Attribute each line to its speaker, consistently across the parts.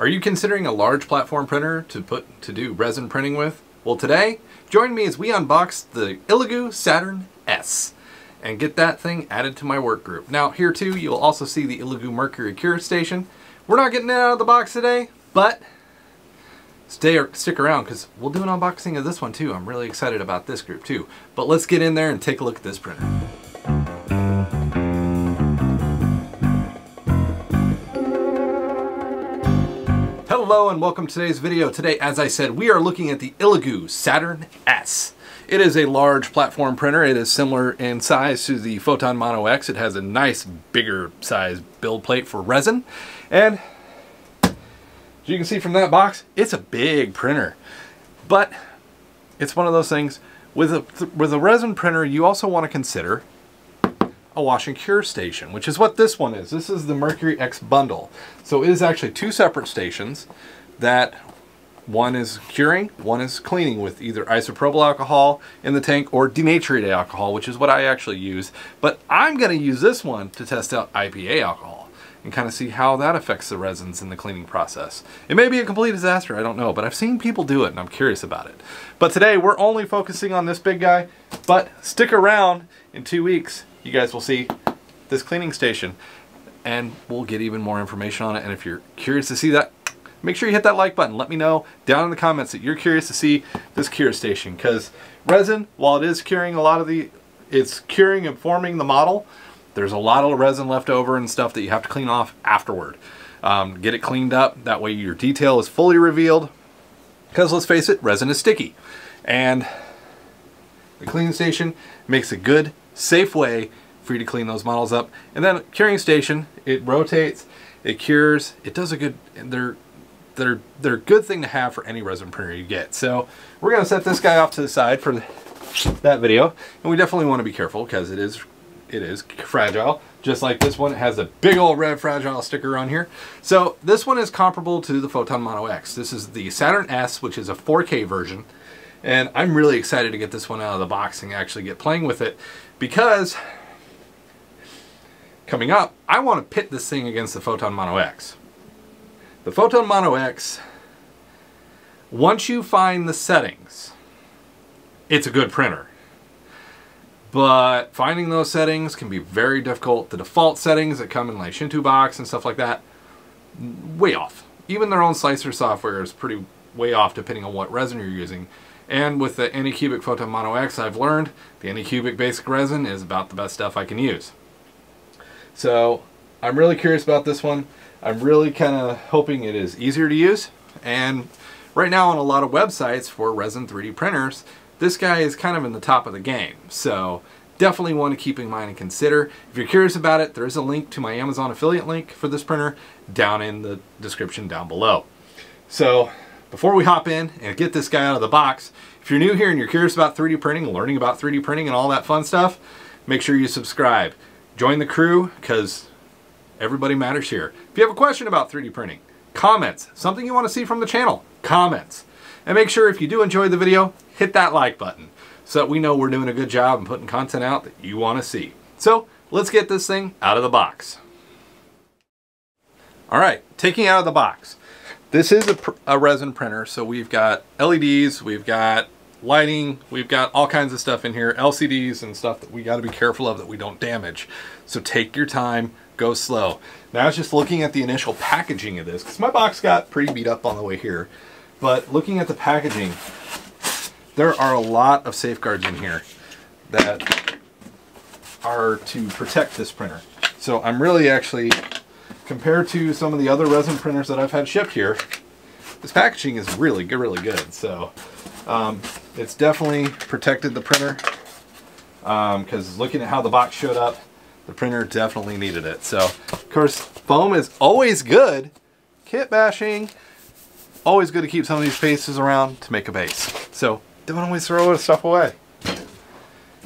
Speaker 1: Are you considering a large platform printer to put to do resin printing with? Well today, join me as we unbox the Elegoo Saturn S and get that thing added to my work group. Now here too, you'll also see the Elegoo Mercury Cure Station. We're not getting it out of the box today, but stay or stick around because we'll do an unboxing of this one too. I'm really excited about this group too. But let's get in there and take a look at this printer. Hello and welcome to today's video. Today, as I said, we are looking at the Elegoo Saturn S. It is a large platform printer. It is similar in size to the Photon Mono X. It has a nice bigger size build plate for resin. And as you can see from that box, it's a big printer. But it's one of those things, with a, with a resin printer, you also want to consider a wash and cure station, which is what this one is. This is the Mercury X bundle. So it is actually two separate stations that one is curing, one is cleaning with either isopropyl alcohol in the tank or denatured alcohol, which is what I actually use. But I'm going to use this one to test out IPA alcohol and kind of see how that affects the resins in the cleaning process. It may be a complete disaster, I don't know, but I've seen people do it and I'm curious about it. But today we're only focusing on this big guy, but stick around in two weeks you guys will see this cleaning station and we'll get even more information on it. And if you're curious to see that, make sure you hit that like button. Let me know down in the comments that you're curious to see this cure station because resin, while it is curing a lot of the, it's curing and forming the model, there's a lot of resin left over and stuff that you have to clean off afterward. Um, get it cleaned up. That way your detail is fully revealed because let's face it, resin is sticky. And the cleaning station makes a good safe way for you to clean those models up. And then curing station, it rotates, it cures, it does a good, they're, they're, they're a good thing to have for any resin printer you get. So we're gonna set this guy off to the side for that video. And we definitely wanna be careful because it is, it is fragile. Just like this one, it has a big old red fragile sticker on here. So this one is comparable to the Photon Mono X. This is the Saturn S, which is a 4K version. And I'm really excited to get this one out of the box and actually get playing with it because coming up, I want to pit this thing against the Photon Mono X. The Photon Mono X, once you find the settings, it's a good printer. But finding those settings can be very difficult. The default settings that come in like Chitubox and stuff like that, way off. Even their own slicer software is pretty way off depending on what resin you're using. And with the Anycubic Photon Mono X, I've learned the Anycubic basic resin is about the best stuff I can use. So I'm really curious about this one. I'm really kind of hoping it is easier to use. And right now on a lot of websites for resin 3D printers, this guy is kind of in the top of the game. So definitely want to keep in mind and consider. If you're curious about it, there is a link to my Amazon affiliate link for this printer down in the description down below. So before we hop in and get this guy out of the box, if you're new here and you're curious about 3D printing, learning about 3D printing and all that fun stuff, make sure you subscribe. Join the crew because everybody matters here. If you have a question about 3D printing, comments, something you want to see from the channel, comments. And make sure if you do enjoy the video, hit that like button so that we know we're doing a good job and putting content out that you want to see. So let's get this thing out of the box. All right, taking out of the box. This is a, a, resin printer, so we've got LEDs, we've got lighting, we've got all kinds of stuff in here, LCDs and stuff that we got to be careful of that we don't damage. So take your time, go slow. Now I was just looking at the initial packaging of this, because my box got pretty beat up on the way here, but looking at the packaging, there are a lot of safeguards in here that are to protect this printer. So I'm really actually compared to some of the other resin printers that I've had shipped here, this packaging is really good, really good. So um, it's definitely protected the printer because um, looking at how the box showed up, the printer definitely needed it. So of course, foam is always good. Kit bashing, always good to keep some of these pieces around to make a base. So don't always throw stuff away.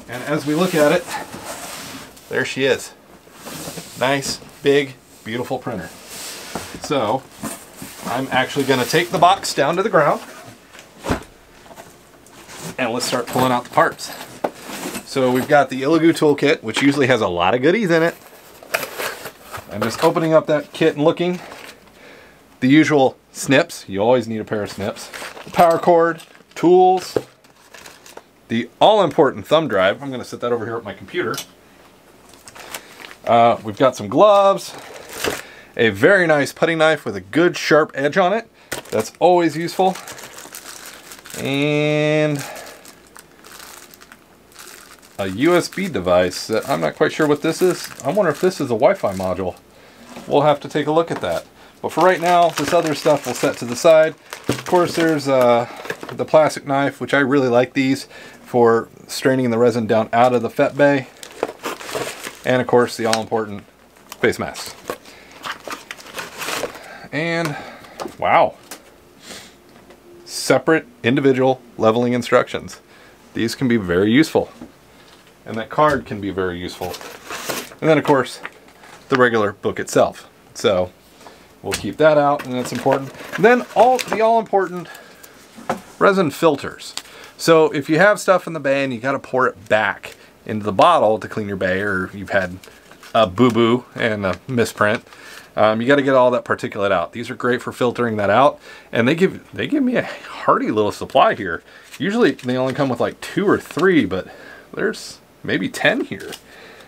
Speaker 1: And as we look at it, there she is. Nice, big, beautiful printer. So I'm actually going to take the box down to the ground and let's start pulling out the parts. So we've got the Elegoo toolkit, which usually has a lot of goodies in it. I'm just opening up that kit and looking. The usual snips. You always need a pair of snips. Power cord, tools, the all-important thumb drive. I'm going to set that over here at my computer. Uh, we've got some gloves, a very nice putting knife with a good sharp edge on it. That's always useful. And a USB device that I'm not quite sure what this is. I wonder if this is a Wi-Fi module. We'll have to take a look at that. But for right now, this other stuff we'll set to the side. Of course, there's uh, the plastic knife, which I really like these for straining the resin down out of the FEP bay. And of course, the all-important face mask. And wow, separate individual leveling instructions. These can be very useful. And that card can be very useful. And then of course, the regular book itself. So we'll keep that out and that's important. And then all the all important resin filters. So if you have stuff in the bay and you got to pour it back into the bottle to clean your bay or you've had a boo-boo and a misprint, um, you got to get all that particulate out. These are great for filtering that out, and they give they give me a hearty little supply here. Usually they only come with like two or three, but there's maybe 10 here.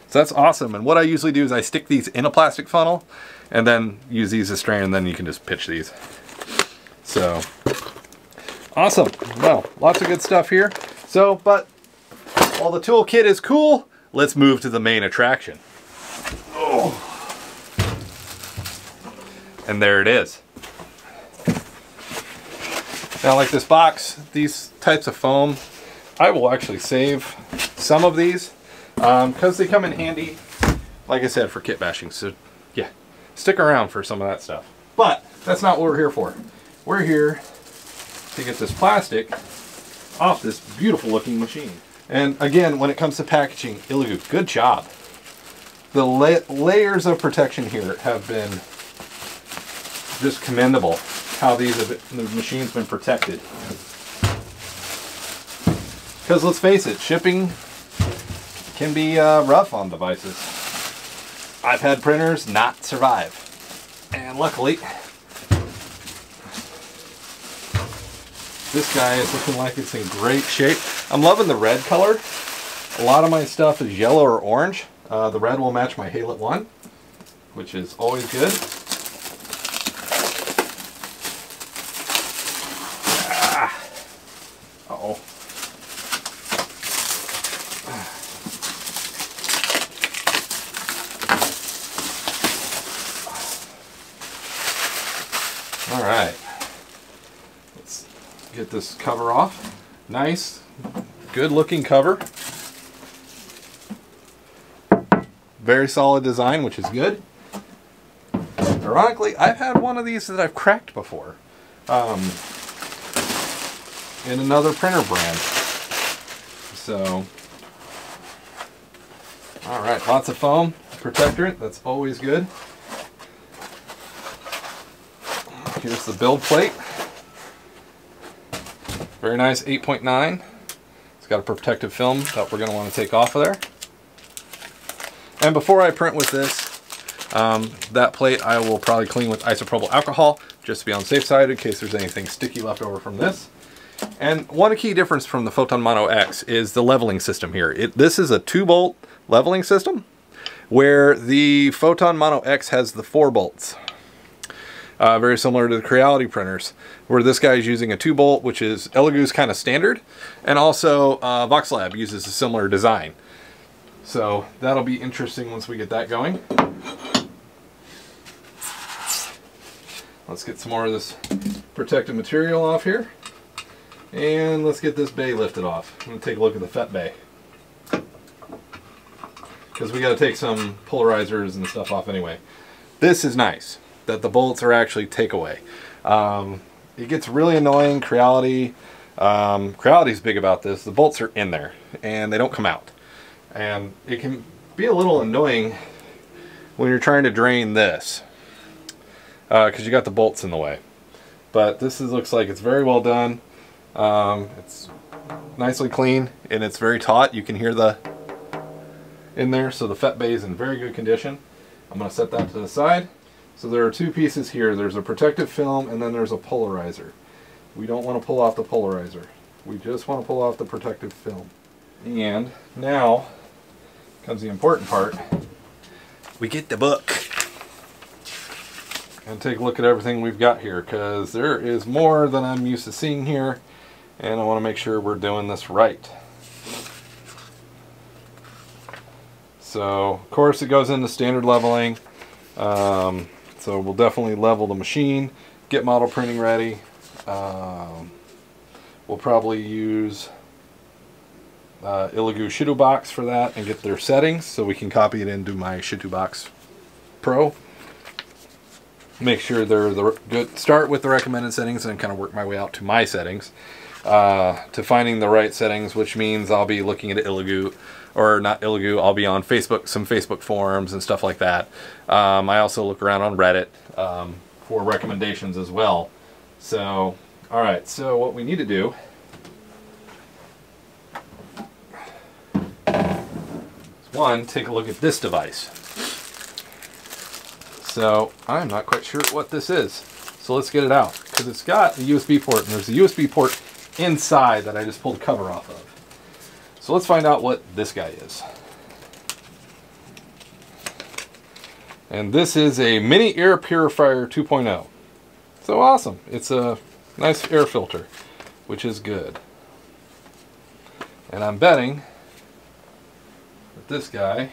Speaker 1: So that's awesome. And what I usually do is I stick these in a plastic funnel and then use these as strain and then you can just pitch these. So awesome. Well, lots of good stuff here. So, but while the toolkit is cool, let's move to the main attraction. Oh. And there it is. Now like this box, these types of foam, I will actually save some of these because um, they come in handy, like I said, for kit bashing. So yeah, stick around for some of that stuff. But that's not what we're here for. We're here to get this plastic off this beautiful looking machine. And again, when it comes to packaging, Elegoo, good job. The la layers of protection here have been just commendable how these have been, the machine's been protected. Because let's face it, shipping can be uh, rough on devices. I've had printers not survive. And luckily, this guy is looking like it's in great shape. I'm loving the red color. A lot of my stuff is yellow or orange. Uh, the red will match my Halot 1, which is always good. All right, let's get this cover off. Nice, good looking cover. Very solid design, which is good. Ironically, I've had one of these that I've cracked before. Um, in another printer brand. So, all right, lots of foam protectorant. That's always good. Here's the build plate. Very nice 8.9. It's got a protective film that we're going to want to take off of there. And before I print with this, um, that plate I will probably clean with isopropyl alcohol just to be on the safe side in case there's anything sticky left over from this. And one key difference from the Photon Mono X is the leveling system here. It, this is a two bolt leveling system where the Photon Mono X has the four bolts uh, very similar to the Creality printers, where this guy is using a 2-bolt, which is Elegoo's kind of standard, and also uh, Voxelab uses a similar design. So that'll be interesting once we get that going. Let's get some more of this protective material off here. And let's get this bay lifted off. I'm going to take a look at the FEP bay. Because we got to take some polarizers and stuff off anyway. This is nice that the bolts are actually takeaway. Um, it gets really annoying. Creality, um, Creality's big about this. The bolts are in there and they don't come out. And it can be a little annoying when you're trying to drain this because uh, you got the bolts in the way. But this is, looks like it's very well done. Um, it's nicely clean and it's very taut. You can hear the in there, so the FEP bay is in very good condition. I'm going to set that to the side. So there are two pieces here. There's a protective film and then there's a polarizer. We don't want to pull off the polarizer. We just want to pull off the protective film. And now comes the important part. We get the book. And take a look at everything we've got here because there is more than I'm used to seeing here and I want to make sure we're doing this right. So, of course, it goes into standard leveling. Um, so we'll definitely level the machine, get model printing ready. Um, we'll probably use uh, Elegoo Chitubox for that and get their settings so we can copy it into my Chitubox Pro. Make sure they're the good. Start with the recommended settings and kind of work my way out to my settings. Uh, to finding the right settings, which means I'll be looking at Elegoo or not Elegoo, I'll be on Facebook, some Facebook forums and stuff like that. Um, I also look around on Reddit um, for recommendations as well. So, all right, so what we need to do is one, take a look at this device. So I'm not quite sure what this is. So let's get it out because it's got a USB port and there's a USB port inside that I just pulled the cover off of. So let's find out what this guy is. And this is a mini air purifier 2.0. So awesome. It's a nice air filter, which is good. And I'm betting that this guy,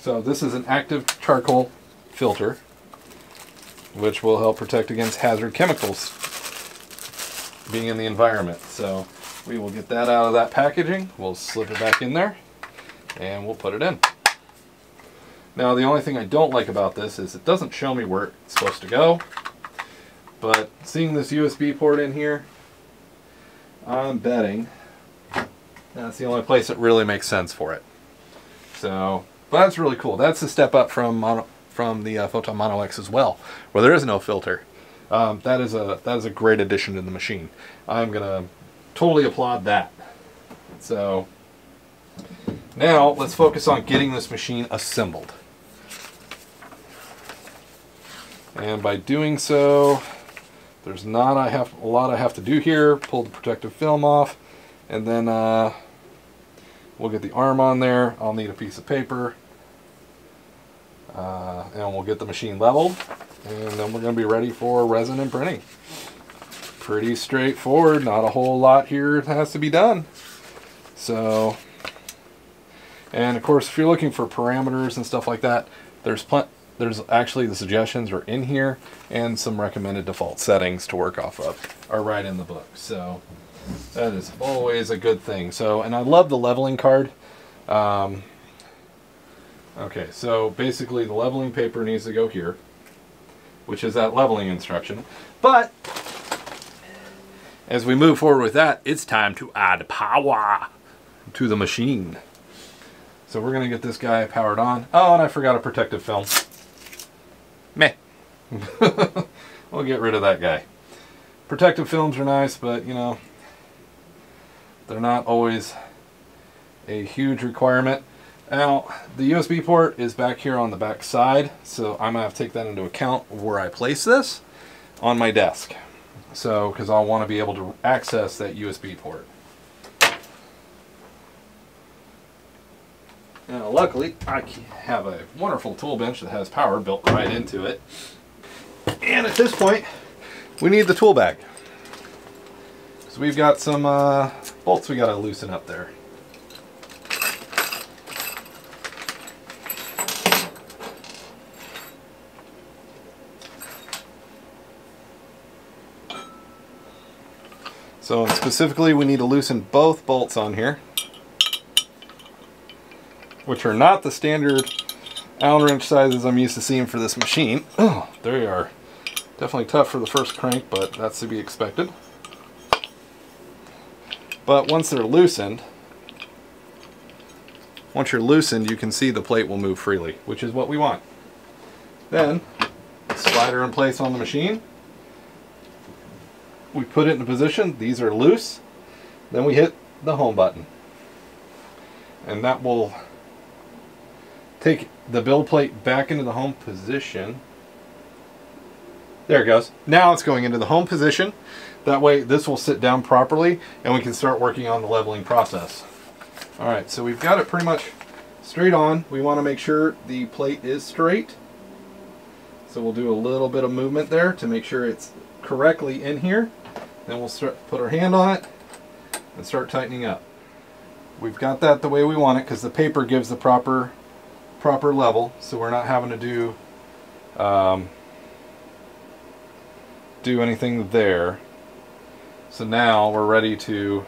Speaker 1: so this is an active charcoal filter, which will help protect against hazard chemicals being in the environment. So we will get that out of that packaging. We'll slip it back in there and we'll put it in. Now the only thing I don't like about this is it doesn't show me where it's supposed to go. But seeing this USB port in here, I'm betting that's the only place that really makes sense for it. So, but that's really cool. That's a step up from mono, from the uh, Photon Mono X as well, where there is no filter. Um, that is a that is a great addition to the machine. I'm gonna totally applaud that. So now let's focus on getting this machine assembled. And by doing so, there's not I have a lot I have to do here. Pull the protective film off, and then uh, we'll get the arm on there. I'll need a piece of paper, uh, and we'll get the machine leveled, and then we're going to be ready for resin and printing pretty straightforward. Not a whole lot here has to be done. So, and of course, if you're looking for parameters and stuff like that, there's plenty. There's actually the suggestions are in here and some recommended default settings to work off of are right in the book. So that is always a good thing. So, and I love the leveling card. Um, okay, so basically the leveling paper needs to go here, which is that leveling instruction. But as we move forward with that, it's time to add power to the machine. So we're going to get this guy powered on. Oh, and I forgot a protective film. Meh. we'll get rid of that guy. Protective films are nice, but you know, they're not always a huge requirement. Now, the USB port is back here on the back side, so I'm going to have to take that into account where I place this on my desk. So, because I'll want to be able to access that USB port. Now, luckily, I have a wonderful tool bench that has power built right into it. And at this point, we need the tool bag. So we've got some uh, bolts we got to loosen up there. So specifically we need to loosen both bolts on here, which are not the standard Allen wrench sizes I'm used to seeing for this machine. Oh, they are definitely tough for the first crank, but that's to be expected. But once they're loosened, once you're loosened, you can see the plate will move freely, which is what we want. Then, slider in place on the machine we put it in a position, these are loose, then we hit the home button. And that will take the build plate back into the home position. There it goes. Now it's going into the home position. That way this will sit down properly and we can start working on the leveling process. All right, so we've got it pretty much straight on. We want to make sure the plate is straight. So we'll do a little bit of movement there to make sure it's correctly in here. Then we'll start, put our hand on it and start tightening up. We've got that the way we want it because the paper gives the proper proper level so we're not having to do um, do anything there. So now we're ready to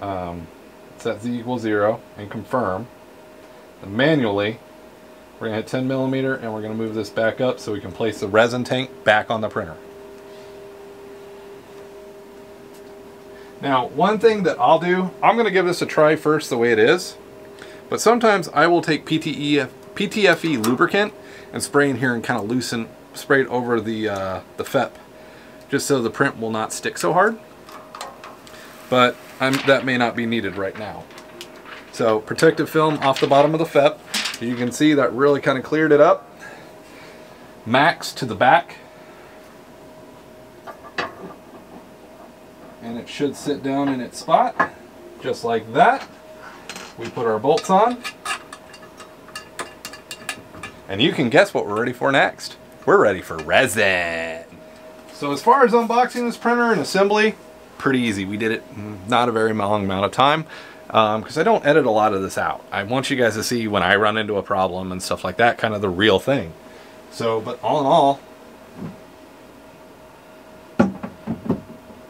Speaker 1: um, set z equals zero and confirm. And manually, we're gonna hit 10 millimeter and we're gonna move this back up so we can place the resin tank back on the printer. Now, one thing that I'll do, I'm gonna give this a try first the way it is, but sometimes I will take PTE, PTFE lubricant and spray in here and kind of loosen, spray it over the, uh, the FEP, just so the print will not stick so hard. But I'm, that may not be needed right now. So protective film off the bottom of the FEP. You can see that really kind of cleared it up. Max to the back. And it should sit down in its spot, just like that. We put our bolts on. And you can guess what we're ready for next. We're ready for resin. So as far as unboxing this printer and assembly, pretty easy. We did it not a very long amount of time because um, I don't edit a lot of this out. I want you guys to see when I run into a problem and stuff like that, kind of the real thing. So, but all in all,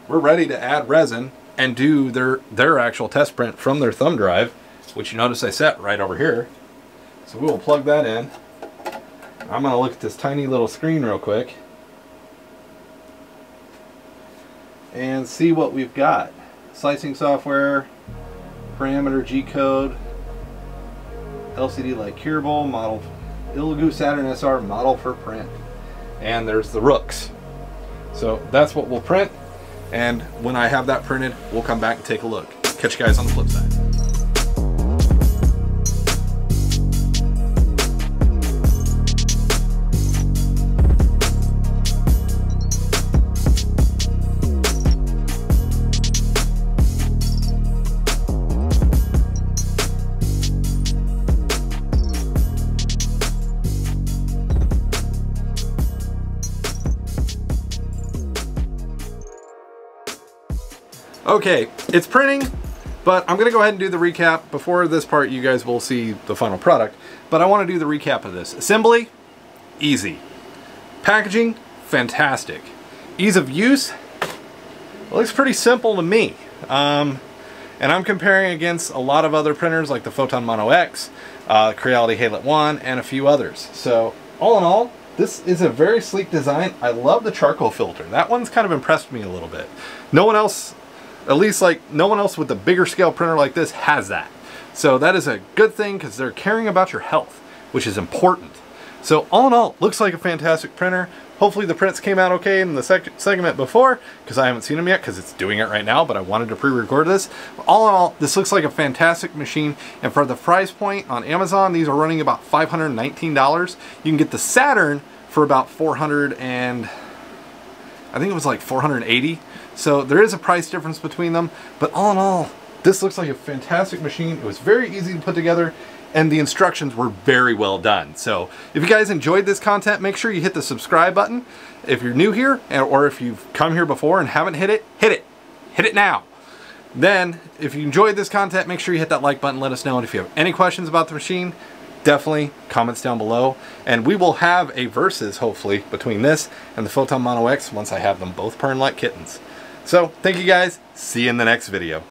Speaker 1: we're ready to add resin and do their, their actual test print from their thumb drive, which you notice I set right over here. So we will plug that in. I'm going to look at this tiny little screen real quick and see what we've got. Slicing software, parameter G-code, LCD light curable, model Elegoo Saturn SR model for print. And there's the rooks. So that's what we'll print. And when I have that printed, we'll come back and take a look. Catch you guys on the flip side. Okay, it's printing, but I'm gonna go ahead and do the recap. Before this part, you guys will see the final product, but I wanna do the recap of this. Assembly, easy. Packaging, fantastic. Ease of use, looks pretty simple to me. Um, and I'm comparing against a lot of other printers like the Photon Mono X, uh, Creality Halot 1, and a few others. So all in all, this is a very sleek design. I love the charcoal filter. That one's kind of impressed me a little bit. No one else at least like no one else with a bigger scale printer like this has that. So that is a good thing because they're caring about your health, which is important. So all in all, looks like a fantastic printer. Hopefully the prints came out okay in the seg segment before, because I haven't seen them yet, because it's doing it right now, but I wanted to pre-record this. All in all, this looks like a fantastic machine, and for the price point on Amazon, these are running about $519. You can get the Saturn for about 400 and I think it was like 480 so there is a price difference between them, but all in all, this looks like a fantastic machine. It was very easy to put together and the instructions were very well done. So if you guys enjoyed this content, make sure you hit the subscribe button. If you're new here or if you've come here before and haven't hit it, hit it. Hit it now. Then, if you enjoyed this content, make sure you hit that like button, let us know. And if you have any questions about the machine, definitely comments down below. And we will have a versus, hopefully, between this and the Photon Mono X once I have them both purring like kittens. So, thank you guys. See you in the next video.